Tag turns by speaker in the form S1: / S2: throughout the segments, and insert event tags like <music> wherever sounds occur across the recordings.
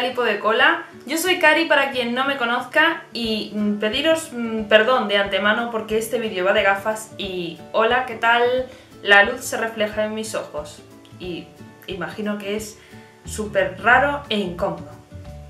S1: Calipo de Cola. Yo soy Cari para quien no me conozca y mm, pediros mm, perdón de antemano porque este vídeo va de gafas y hola, ¿qué tal? La luz se refleja en mis ojos y imagino que es súper raro e incómodo,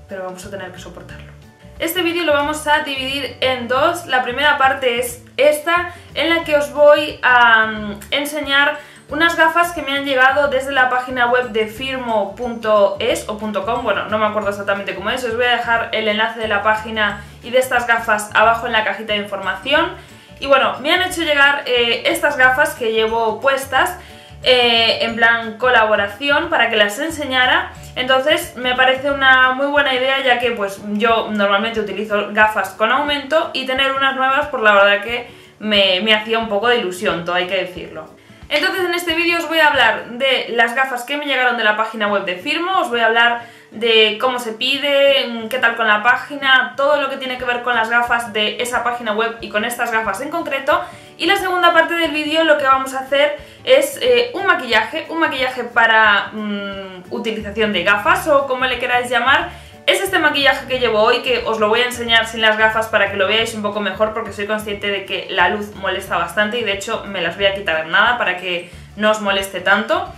S1: pero vamos a tener que soportarlo. Este vídeo lo vamos a dividir en dos. La primera parte es esta, en la que os voy a mm, enseñar unas gafas que me han llegado desde la página web de firmo.es o .com, bueno, no me acuerdo exactamente cómo es, os voy a dejar el enlace de la página y de estas gafas abajo en la cajita de información. Y bueno, me han hecho llegar eh, estas gafas que llevo puestas eh, en plan colaboración para que las enseñara. Entonces me parece una muy buena idea ya que pues yo normalmente utilizo gafas con aumento y tener unas nuevas por la verdad que me, me hacía un poco de ilusión, todo hay que decirlo. Entonces en este vídeo os voy a hablar de las gafas que me llegaron de la página web de Firmo, os voy a hablar de cómo se pide, mm, qué tal con la página, todo lo que tiene que ver con las gafas de esa página web y con estas gafas en concreto. Y la segunda parte del vídeo lo que vamos a hacer es eh, un maquillaje, un maquillaje para mm, utilización de gafas o como le queráis llamar, es este maquillaje que llevo hoy que os lo voy a enseñar sin las gafas para que lo veáis un poco mejor porque soy consciente de que la luz molesta bastante y de hecho me las voy a quitar en nada para que no os moleste tanto.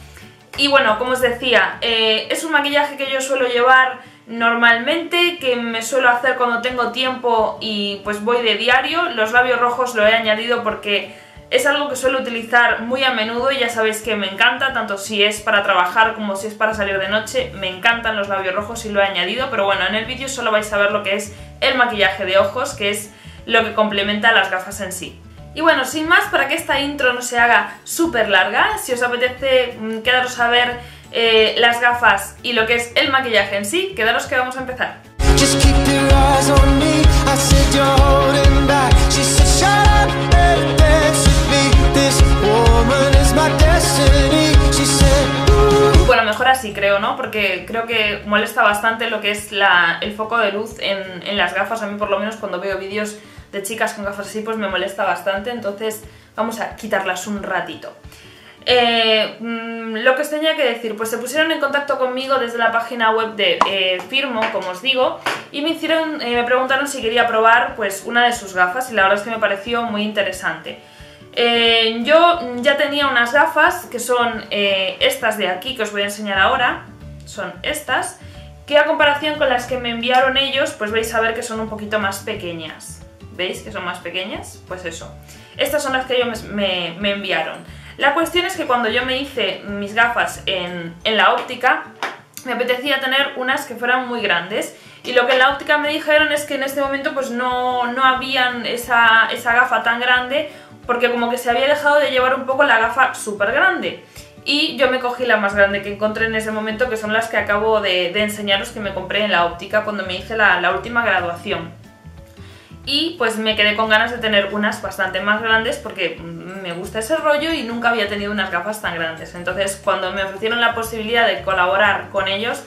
S1: Y bueno, como os decía, eh, es un maquillaje que yo suelo llevar normalmente, que me suelo hacer cuando tengo tiempo y pues voy de diario. Los labios rojos lo he añadido porque es algo que suelo utilizar muy a menudo y ya sabéis que me encanta, tanto si es para trabajar como si es para salir de noche, me encantan los labios rojos y lo he añadido, pero bueno, en el vídeo solo vais a ver lo que es el maquillaje de ojos, que es lo que complementa las gafas en sí. Y bueno, sin más, para que esta intro no se haga súper larga, si os apetece mm, quedaros a ver eh, las gafas y lo que es el maquillaje en sí, quedaros que vamos a empezar. Bueno, mejor así creo, ¿no? Porque creo que molesta bastante lo que es el foco de luz en, las gafas. A mí por lo menos cuando veo vídeos de chicas con gafas así, pues me molesta bastante. Entonces vamos a quitarlas un ratito. Eh, mm, lo que os tenía que decir, pues se pusieron en contacto conmigo desde la página web de eh, Firmo, como os digo, y me hicieron, eh, me preguntaron si quería probar pues una de sus gafas y la verdad es que me pareció muy interesante. Eh, yo ya tenía unas gafas que son eh, estas de aquí que os voy a enseñar ahora, son estas, que a comparación con las que me enviaron ellos, pues vais a ver que son un poquito más pequeñas. ¿Veis que son más pequeñas? Pues eso. Estas son las que ellos me, enviaron. La cuestión es que cuando yo me hice mis gafas en, la óptica, me apetecía tener unas que fueran muy grandes y lo que en la óptica me dijeron es que en este momento pues no, no habían esa, esa gafa tan grande porque como que se había dejado de llevar un poco la gafa súper grande. Y yo me cogí la más grande que encontré en ese momento, que son las que acabo de, enseñaros que me compré en la óptica cuando me hice la, última graduación. Y pues me quedé con ganas de tener unas bastante más grandes porque me gusta ese rollo y nunca había tenido unas gafas tan grandes. Entonces cuando me ofrecieron la posibilidad de colaborar con ellos,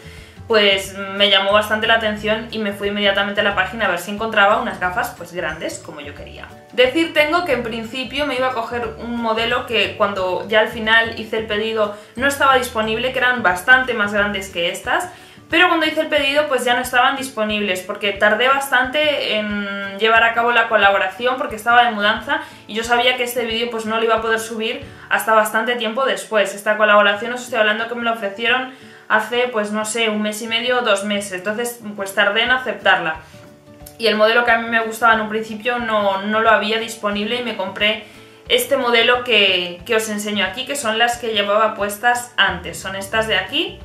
S1: pues me llamó bastante la atención y me fui inmediatamente a la página a ver si encontraba unas gafas pues grandes como yo quería. Decir tengo que en principio me iba a coger un modelo que cuando ya al final hice el pedido no estaba disponible, que eran bastante más grandes que estas, pero cuando hice el pedido pues ya no estaban disponibles porque tardé bastante en llevar a cabo la colaboración porque estaba de mudanza y yo sabía que este vídeo pues no lo iba a poder subir hasta bastante tiempo después. Esta colaboración os estoy hablando que me lo ofrecieron hace, pues no sé, un mes y medio o dos meses, entonces pues tardé en aceptarla. Y el modelo que a mí me gustaba en un principio no, lo había disponible y me compré este modelo que, os enseño aquí, que son las que llevaba puestas antes. Son estas de aquí,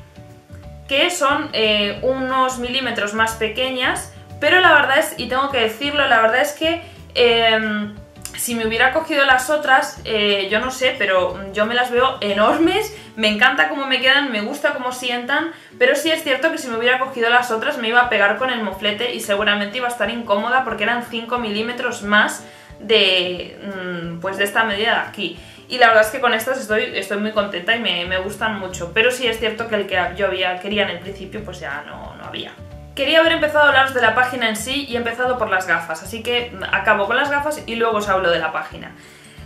S1: que son eh, unos milímetros más pequeñas, pero la verdad es, y tengo que decirlo, la verdad es que em, si me hubiera cogido las otras, eh, yo no sé, pero yo me las veo enormes, me encanta cómo me quedan, me gusta cómo sientan, pero sí es cierto que si me hubiera cogido las otras me iba a pegar con el moflete y seguramente iba a estar incómoda porque eran 5 milímetros más de, mm, pues de esta medida de aquí. Y la verdad es que con estas estoy, estoy muy contenta y me, me gustan mucho, pero sí es cierto que el que yo había, quería en el principio pues ya no, no había. Quería haber empezado a hablaros de la página en sí y he empezado por las gafas, así que acabo con las gafas y luego os hablo de la página.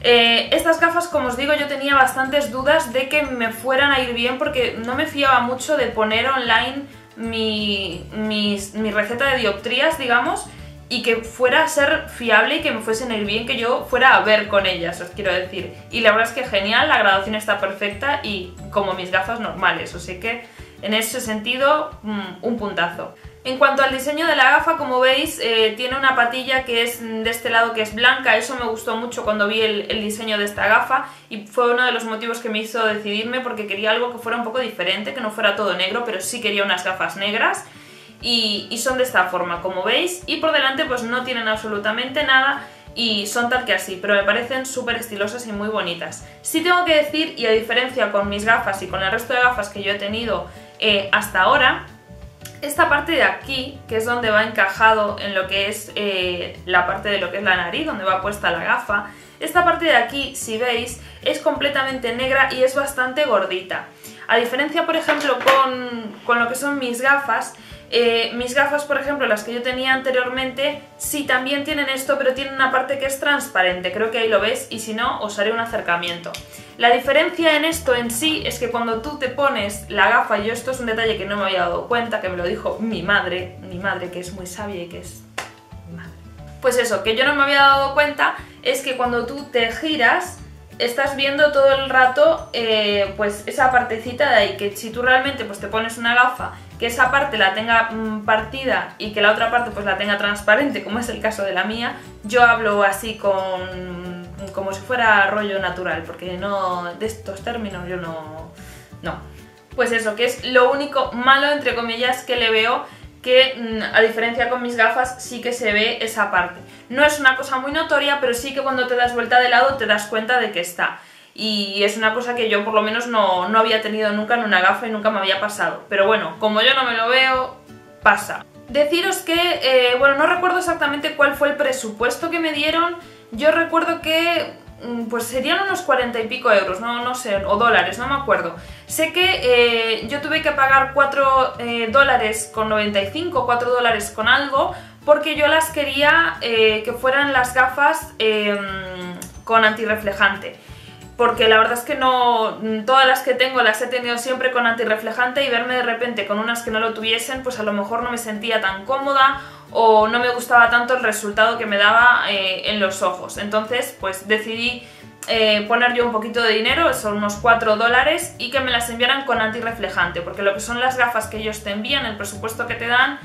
S1: Eh, estas gafas, como os digo, yo tenía bastantes dudas de que me fueran a ir bien porque no me fiaba mucho de poner online mi, mi receta de dioptrías, digamos, y que fuera a ser fiable y que me fuesen a ir bien, que yo fuera a ver con ellas, os quiero decir. Y la verdad es que genial, la graduación está perfecta y como mis gafas normales, o que en ese sentido, mm, un puntazo. En cuanto al diseño de la gafa, como veis, eh, tiene una patilla que es de este lado que es blanca, eso me gustó mucho cuando vi el, diseño de esta gafa y fue uno de los motivos que me hizo decidirme porque quería algo que fuera un poco diferente, que no fuera todo negro, pero sí quería unas gafas negras y, son de esta forma, como veis, y por delante pues no tienen absolutamente nada y son tal que así, pero me parecen súper estilosas y muy bonitas. Sí tengo que decir, y a diferencia con mis gafas y con el resto de gafas que yo he tenido eh, hasta ahora, esta parte de aquí, que es donde va encajado en lo que es eh, la parte de lo que es la nariz, donde va puesta la gafa, esta parte de aquí, si veis, es completamente negra y es bastante gordita. A diferencia, por ejemplo, con, con lo que son mis gafas, eh, mis gafas, por ejemplo, las que yo tenía anteriormente, sí también tienen esto, pero tienen una parte que es transparente, creo que ahí lo ves, y si no, os haré un acercamiento. La diferencia en esto en sí es que cuando tú te pones la gafa, yo esto es un detalle que no me había dado cuenta, que me lo dijo mi madre, mi madre que es muy sabia y que es madre. Pues eso, que yo no me había dado cuenta, es que cuando tú te giras, estás viendo todo el rato eh, pues esa partecita de ahí, que si tú realmente pues te pones una gafa que esa parte la tenga mm, partida y que la otra parte pues la tenga transparente, como es el caso de la mía, yo hablo así con como si fuera rollo natural, porque no de estos términos yo no no. Pues eso, que es lo único malo entre comillas que le veo que mm, a diferencia con mis gafas sí que se ve esa parte. No es una cosa muy notoria, pero sí que cuando te das vuelta de lado te das cuenta de que está y es una cosa que yo por lo menos no, había tenido nunca en una gafa y nunca me había pasado. Pero bueno, como yo no me lo veo, pasa. Deciros que, eh, bueno, no recuerdo exactamente cuál fue el presupuesto que me dieron, yo recuerdo que pues serían unos 40 y pico euros, no, no sé, o dólares, no me acuerdo. Sé que eh, yo tuve que pagar 4 eh, dólares con 95, 4 dólares con algo, porque yo las quería que fueran las gafas em, con antirreflejante porque la verdad es que no todas las que tengo las he tenido siempre con antirreflejante y verme de repente con unas que no lo tuviesen, pues a lo mejor no me sentía tan cómoda o no me gustaba tanto el resultado que me daba eh, en los ojos. Entonces, pues decidí eh, poner yo un poquito de dinero, son unos 4 dólares, y que me las enviaran con antirreflejante, porque lo que son las gafas que ellos te envían, el presupuesto que te dan,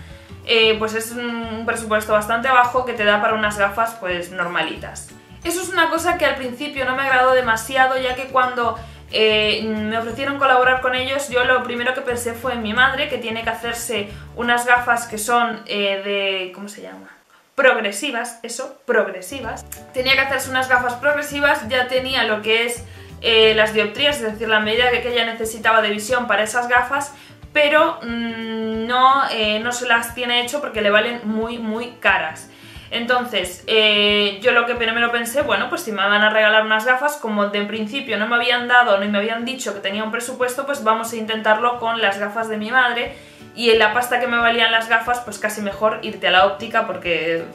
S1: eh, pues es un presupuesto bastante bajo que te da para unas gafas pues normalitas. Eso es una cosa que al principio no me agradó demasiado, ya que cuando eh, me ofrecieron colaborar con ellos, yo lo primero que pensé fue en mi madre, que tiene que hacerse unas gafas que son eh, de... ¿cómo se llama? Progresivas, eso, progresivas. Tenía que hacerse unas gafas progresivas, ya tenía lo que es eh, las dioptrías, es decir, la medida que ella necesitaba de visión para esas gafas, pero mm, no, no se las tiene hecho porque le valen muy, muy caras. Entonces, eh, yo lo que primero pensé, bueno, pues si me van a regalar unas gafas, como de principio no me habían dado ni me habían dicho que tenía un presupuesto, pues vamos a intentarlo con las gafas de mi madre. Y en la pasta que me valían las gafas, pues casi mejor irte a la óptica porque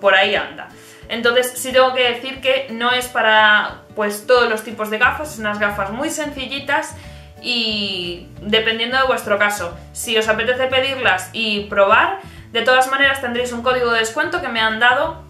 S1: por ahí anda. Entonces sí tengo que decir que no es para pues todos los tipos de gafas, son unas gafas muy sencillitas y dependiendo de vuestro caso. Si os apetece pedirlas y probar, de todas maneras tendréis un código de descuento que me han dado,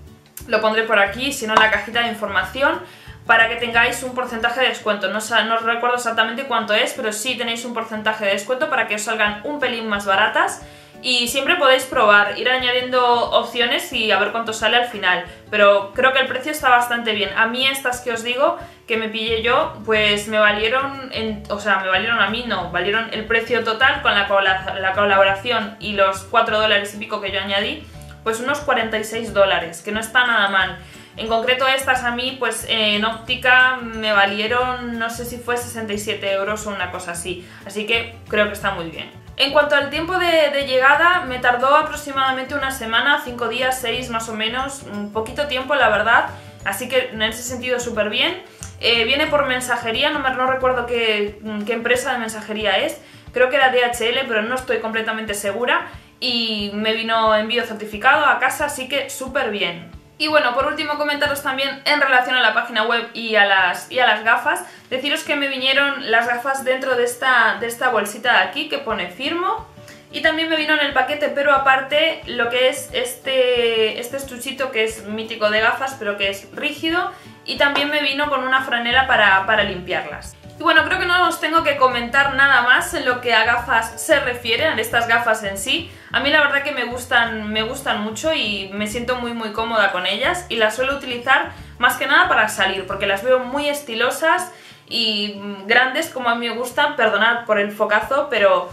S1: lo pondré por aquí, si no en la cajita de información, para que tengáis un porcentaje de descuento. No, no recuerdo exactamente cuánto es, pero sí tenéis un porcentaje de descuento para que os salgan un pelín más baratas y siempre podéis probar, ir añadiendo opciones y a ver cuánto sale al final. Pero creo que el precio está bastante bien. A mí estas que os digo, que me pillé yo, pues me valieron, o sea, me valieron a mí, no, valieron el precio total con la, la colaboración y los 4 dólares y pico que yo añadí, pues unos 46 dólares, que no está nada mal. En concreto estas a mí, pues en óptica me valieron, no sé si fue 67 euros o una cosa así. Así que creo que está muy bien. En cuanto al tiempo de, llegada, me tardó aproximadamente una semana, cinco días, seis más o menos, un poquito tiempo la verdad, así que en ese sentido súper bien. Eh, viene por mensajería, no, me, recuerdo qué, qué empresa de mensajería es, creo que era DHL, pero no estoy completamente segura, y me vino envío certificado a casa, así que súper bien. Y bueno, por último comentaros también en relación a la página web y a las, y a las gafas, deciros que me vinieron las gafas dentro de esta, de esta bolsita de aquí que pone firmo Y también me vino en el paquete, pero aparte, lo que es este, este estuchito que es mítico de gafas, pero que es rígido. Y también me vino con una franela para, para limpiarlas. Y bueno, creo que no os tengo que comentar nada más en lo que a gafas se refiere, a estas gafas en sí. A mí la verdad que me gustan, me gustan mucho y me siento muy muy cómoda con ellas y las suelo utilizar más que nada para salir porque las veo muy estilosas y grandes como a mí me gustan, perdonad por el focazo, pero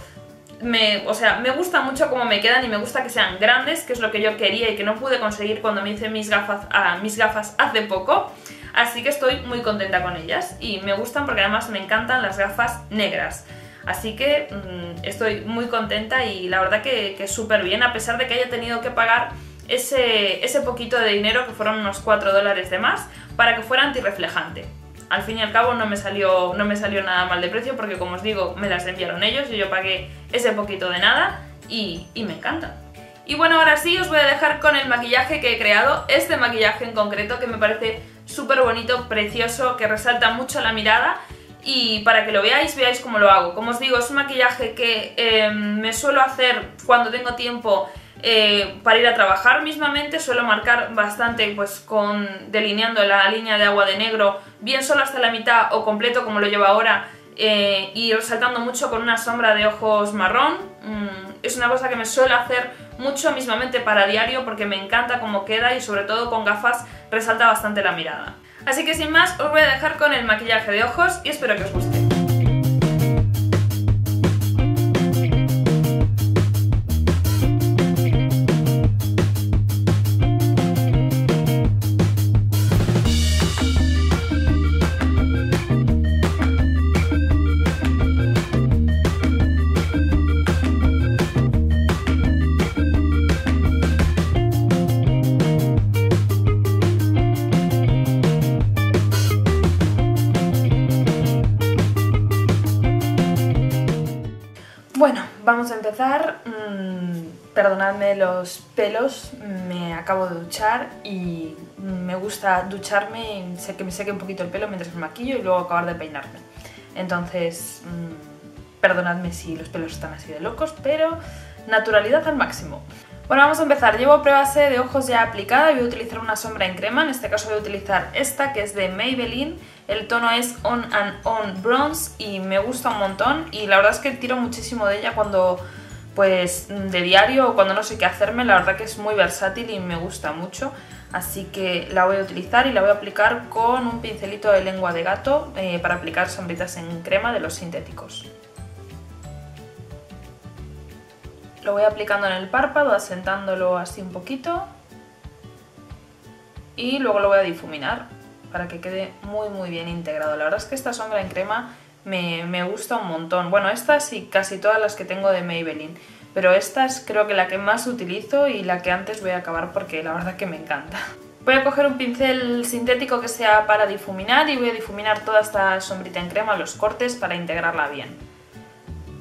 S1: me, o sea, me gusta mucho cómo me quedan y me gusta que sean grandes, que es lo que yo quería y que no pude conseguir cuando me hice mis gafas, ah, mis gafas hace poco. Así que estoy muy contenta con ellas y me gustan porque además me encantan las gafas negras. Así que mm, estoy muy contenta y la verdad que, que súper bien, a pesar de que haya tenido que pagar ese, ese poquito de dinero, que fueron unos 4 dólares de más, para que fuera antirreflejante. Al fin y al cabo no me, salió, no me salió nada mal de precio porque como os digo, me las enviaron ellos y yo pagué ese poquito de nada y, y me encantan. Y bueno, ahora sí os voy a dejar con el maquillaje que he creado, este maquillaje en concreto que me parece súper bonito, precioso, que resalta mucho la mirada y para que lo veáis, veáis cómo lo hago. Como os digo, es un maquillaje que eh, me suelo hacer cuando tengo tiempo eh, para ir a trabajar mismamente, suelo marcar bastante pues con delineando la línea de agua de negro, bien solo hasta la mitad o completo como lo llevo ahora eh, y resaltando mucho con una sombra de ojos marrón. Mm, es una cosa que me suelo hacer mucho mismamente para diario porque me encanta cómo queda y sobre todo con gafas resalta bastante la mirada. Así que sin más os voy a dejar con el maquillaje de ojos y espero que os guste. Empezar. Mm, perdonadme los pelos, me acabo de duchar y me gusta ducharme y sé que me seque un poquito el pelo mientras me maquillo y luego acabar de peinarme. Entonces, mm, perdonadme si los pelos están así de locos, pero naturalidad al máximo. Bueno, vamos a empezar. Llevo prebase de ojos ya aplicada y voy a utilizar una sombra en crema. En este caso voy a utilizar esta, que es de Maybelline. El tono es On and On Bronze y me gusta un montón. Y la verdad es que tiro muchísimo de ella cuando, pues, de diario o cuando no sé qué hacerme. La verdad que es muy versátil y me gusta mucho. Así que la voy a utilizar y la voy a aplicar con un pincelito de lengua de gato eh, para aplicar sombritas en crema de los sintéticos. Lo voy aplicando en el párpado, asentándolo así un poquito. Y luego lo voy a difuminar para que quede muy muy bien integrado. La verdad es que esta sombra en crema me, me gusta un montón. Bueno, estas y casi todas las que tengo de Maybelline. Pero esta es creo que la que más utilizo y la que antes voy a acabar porque la verdad que me encanta. Voy a coger un pincel sintético que sea para difuminar y voy a difuminar toda esta sombrita en crema, los cortes, para integrarla bien.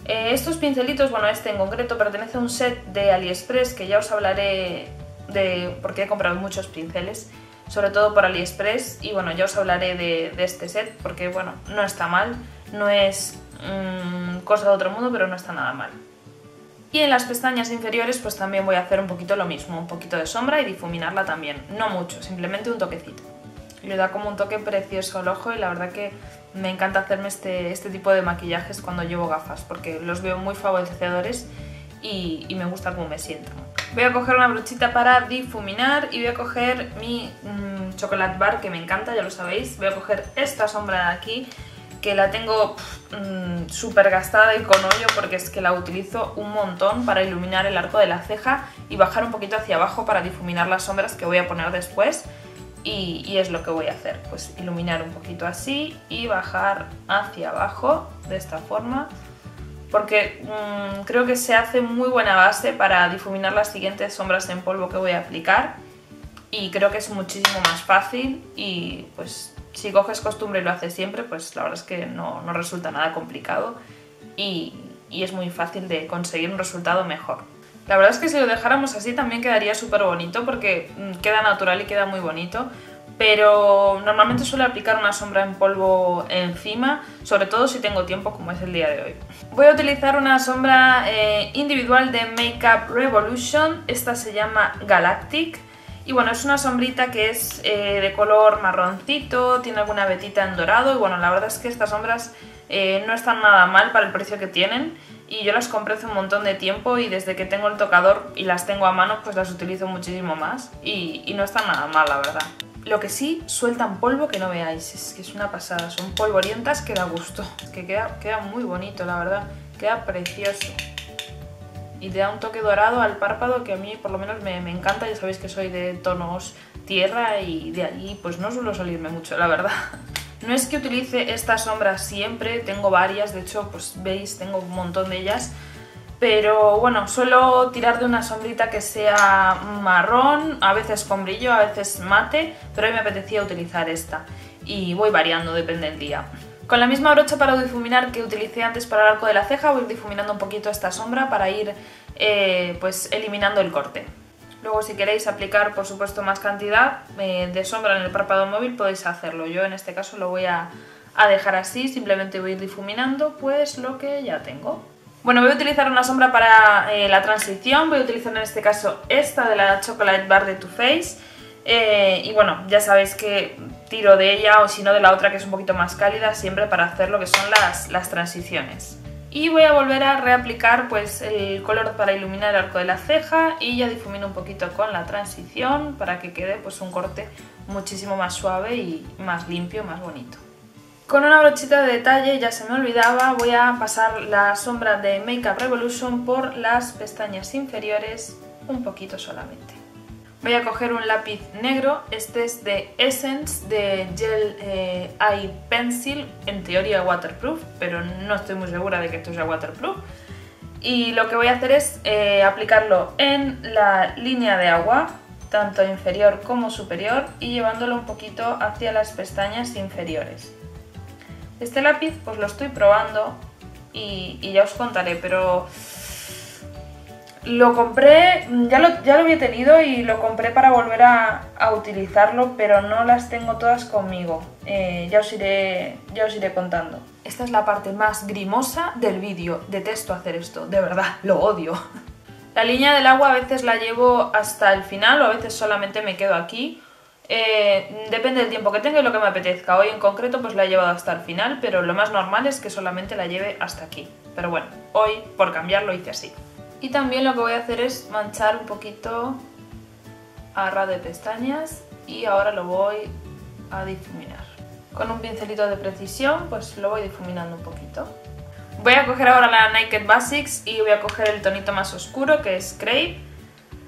S1: Eh, estos pincelitos, bueno este en concreto pertenece a un set de AliExpress que ya os hablaré de porque he comprado muchos pinceles, sobre todo por AliExpress y bueno ya os hablaré de, este set porque bueno no está mal, no es mm, cosa de otro mundo pero no está nada mal. Y en las pestañas inferiores pues también voy a hacer un poquito lo mismo, un poquito de sombra y difuminarla también, no mucho, simplemente un toquecito. Le da como un toque precioso al ojo y la verdad que me encanta hacerme este, este tipo de maquillajes cuando llevo gafas porque los veo muy favorecedores y, me gusta cómo me sientan. Voy a coger una brochita para difuminar y voy a coger mi mm, chocolate bar que me encanta, ya lo sabéis. Voy a coger esta sombra de aquí que la tengo mm, súper gastada y con hoyo porque es que la utilizo un montón para iluminar el arco de la ceja y bajar un poquito hacia abajo para difuminar las sombras que voy a poner después y, es lo que voy a hacer, pues iluminar un poquito así y bajar hacia abajo de esta forma porque mm, creo que se hace muy buena base para difuminar las siguientes sombras en polvo que voy a aplicar y creo que es muchísimo más fácil y pues si coges costumbre y lo haces siempre pues la verdad es que no, resulta nada complicado y es muy fácil de conseguir un resultado mejor. La verdad es que si lo dejáramos así también quedaría súper bonito porque mm, queda natural y queda muy bonito. Pero normalmente suelo aplicar una sombra en polvo encima, sobre todo si tengo tiempo como es el día de hoy. Voy a utilizar una sombra eh, individual de Makeup Revolution, esta se llama Galactic. Y bueno, es una sombrita que es eh, de color marroncito, tiene alguna vetita en dorado y bueno, la verdad es que estas sombras eh, no están nada mal para el precio que tienen y yo las compré hace un montón de tiempo y desde que tengo el tocador y las tengo a mano pues las utilizo muchísimo más y, y no están nada mal la verdad. Lo que sí, sueltan polvo que no veáis, es que es una pasada, son polvorientas que da gusto, es que queda, queda muy bonito la verdad, queda precioso. Y te da un toque dorado al párpado que a mí por lo menos me, me encanta, ya sabéis que soy de tonos tierra y de allí pues no suelo salirme mucho la verdad. <laughs> No es que utilice esta sombra siempre, tengo varias, de hecho pues veis tengo un montón de ellas, pero bueno, suelo tirar de una sombrita que sea marrón, a veces con brillo, a veces mate, pero hoy me apetecía utilizar esta y voy variando, depende del día. Con la misma brocha para difuminar que utilicé antes para el arco de la ceja, voy difuminando un poquito esta sombra para ir eh, pues eliminando el corte. Luego si queréis aplicar por supuesto más cantidad eh, de sombra en el párpado móvil podéis hacerlo. Yo en este caso lo voy a, a dejar así, simplemente voy a ir difuminando pues lo que ya tengo. Bueno, voy a utilizar una sombra para eh, la transición, voy a utilizar en este caso esta de la Chocolate Bar de Too Faced. Eh, y bueno, ya sabéis que tiro de ella o si no de la otra que es un poquito más cálida siempre para hacer lo que son las, las transiciones. Y voy a volver a reaplicar pues el color para iluminar el arco de la ceja y ya difumino un poquito con la transición para que quede pues un corte muchísimo más suave y más limpio, más bonito. Con una brochita de detalle, ya se me olvidaba, voy a pasar la sombra de Makeup Revolution por las pestañas inferiores un poquito solamente. Voy a coger un lápiz negro, este es de Essence de Gel eh, Eye Pencil, en teoría waterproof, pero no estoy muy segura de que esto sea waterproof. Y lo que voy a hacer es eh, aplicarlo en la línea de agua, tanto inferior como superior, y llevándolo un poquito hacia las pestañas inferiores. Este lápiz pues lo estoy probando y, ya os contaré, pero lo compré, ya lo, ya lo había tenido y lo compré para volver a, utilizarlo, pero no las tengo todas conmigo. Eh, ya, os iré, ya os iré contando. Esta es la parte más grimosa del vídeo. Detesto hacer esto, de verdad, lo odio. La línea del agua a veces la llevo hasta el final o a veces solamente me quedo aquí eh, depende del tiempo que tenga y lo que me apetezca. Hoy en concreto pues la he llevado hasta el final, pero lo más normal es que solamente la lleve hasta aquí. Pero bueno, hoy por cambiarlo hice así. Y también lo que voy a hacer es manchar un poquito a ras de pestañas y ahora lo voy a difuminar. Con un pincelito de precisión pues lo voy difuminando un poquito. Voy a coger ahora la Naked Basics y voy a coger el tonito más oscuro que es Crepe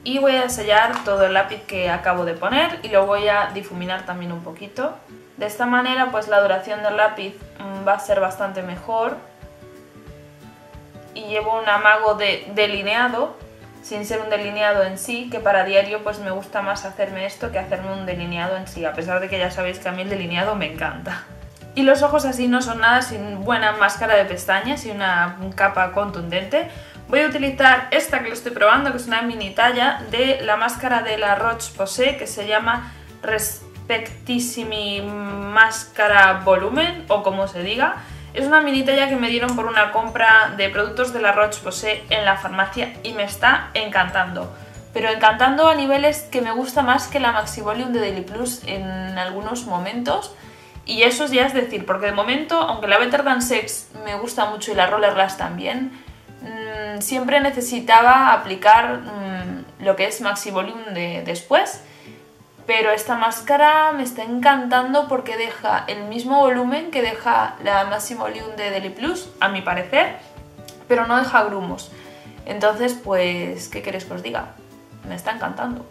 S1: y voy a sellar todo el lápiz que acabo de poner y lo voy a difuminar también un poquito. De esta manera pues la duración del lápiz mm, va a ser bastante mejor y llevo un amago de delineado sin ser un delineado en sí, que para diario pues me gusta más hacerme esto que hacerme un delineado en sí, a pesar de que ya sabéis que a mí el delineado me encanta. Y los ojos así no son nada sin buena máscara de pestañas y una capa contundente, Voy a utilizar esta que lo estoy probando, que es una mini talla de la máscara de la Roche-Posay que se llama Respectissimi Máscara Volumen, o como se diga. Es una mini talla que me dieron por una compra de productos de la Roche-Posay en la farmacia y me está encantando. Pero encantando a niveles que me gusta más que la Maxi Volume de Daily Plus en algunos momentos. Y eso ya es decir, porque de momento, aunque la Better Than Sex me gusta mucho y la Roller Lash también, Mm, siempre necesitaba aplicar mm, lo que es Maxi Volume de, después, pero esta máscara me está encantando porque deja el mismo volumen que deja la Maxi Volume de Deli Plus, a mi parecer, pero no deja grumos. Entonces, pues, ¿qué queréis que os diga? Me está encantando.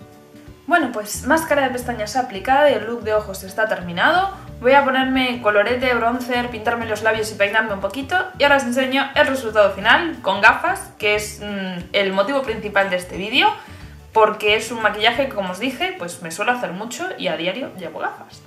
S1: Bueno, pues máscara de pestañas aplicada y el look de ojos está terminado. Voy a ponerme colorete, bronzer, pintarme los labios y peinarme un poquito y ahora os enseño el resultado final con gafas, que es mm, el motivo principal de este vídeo, porque es un maquillaje que como os dije, pues me suelo hacer mucho y a diario llevo gafas.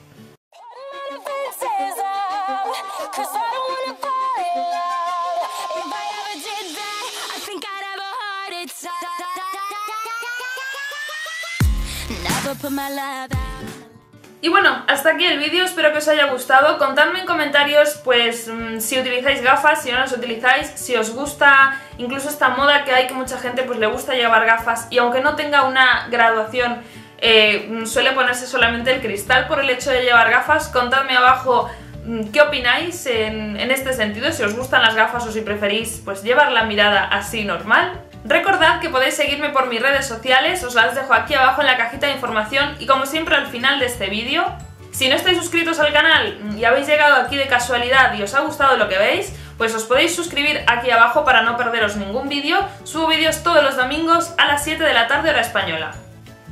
S1: Y bueno, hasta aquí el vídeo, espero que os haya gustado. Contadme en comentarios, pues, mm, si utilizáis gafas, si no las utilizáis, si os gusta incluso esta moda que hay que mucha gente pues le gusta llevar gafas y aunque no tenga una graduación eh, suele ponerse solamente el cristal por el hecho de llevar gafas. Contadme abajo mm, qué opináis en, en este sentido, si os gustan las gafas o si preferís pues llevar la mirada así normal. Recordad que podéis seguirme por mis redes sociales, os las dejo aquí abajo en la cajita de información y como siempre al final de este vídeo. Si no estáis suscritos al canal y habéis llegado aquí de casualidad y os ha gustado lo que veis, pues os podéis suscribir aquí abajo para no perderos ningún vídeo. Subo vídeos todos los domingos a las 7 de la tarde hora española.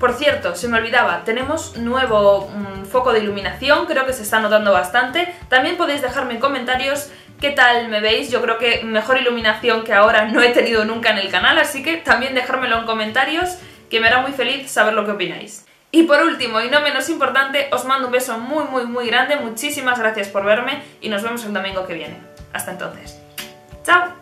S1: Por cierto, se me olvidaba, tenemos nuevo mm, foco de iluminación, creo que se está notando bastante. También podéis dejarme en comentarios qué tal me veis. Yo creo que mejor iluminación que ahora no he tenido nunca en el canal, así que también dejármelo en comentarios, que me hará muy feliz saber lo que opináis. Y por último, y no menos importante, os mando un beso muy muy muy grande, muchísimas gracias por verme y nos vemos el domingo que viene. Hasta entonces. ¡Chao!